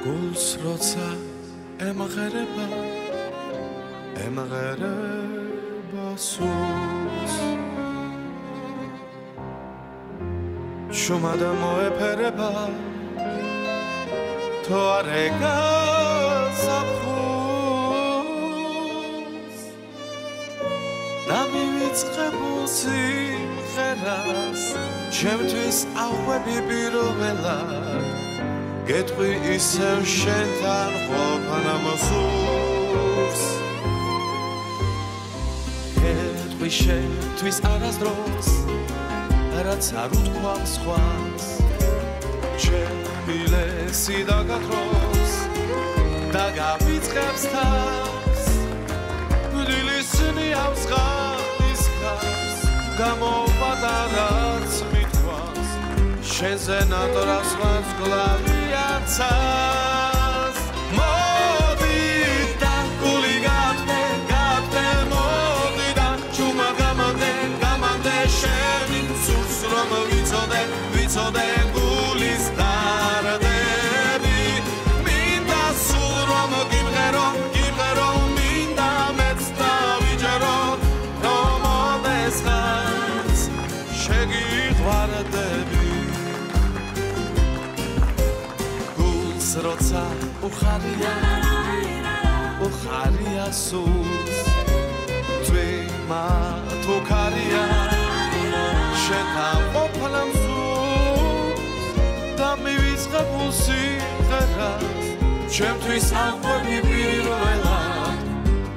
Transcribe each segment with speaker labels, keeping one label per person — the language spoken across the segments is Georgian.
Speaker 1: როცა ემღერება ემღერება სულს. შუმა და მოეფერება თუ არეგა საფუს და მივიწყებულ სიმღერას ჩემთვის აღვები პირველად გეტყვი ისევ შენთან ყოფნა მოსულს გეტყვი შენთვის არასდროს რაც არ უთქვა სხვას ჩემი ლესი დაგათროს და გავიწყებს თავს. დილისნი ავსღალის ხავს გამოვადა რაც მithვას შენზე ნატრას ვარს გლავი როცა უხარია უხარია სულს ძვიმა თუ ხარია შეთაყოფლამ სულს და მივიწყებ სიმღერას ჩემთვის აღვები პირველად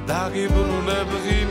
Speaker 1: დაგიბრუნებ ღია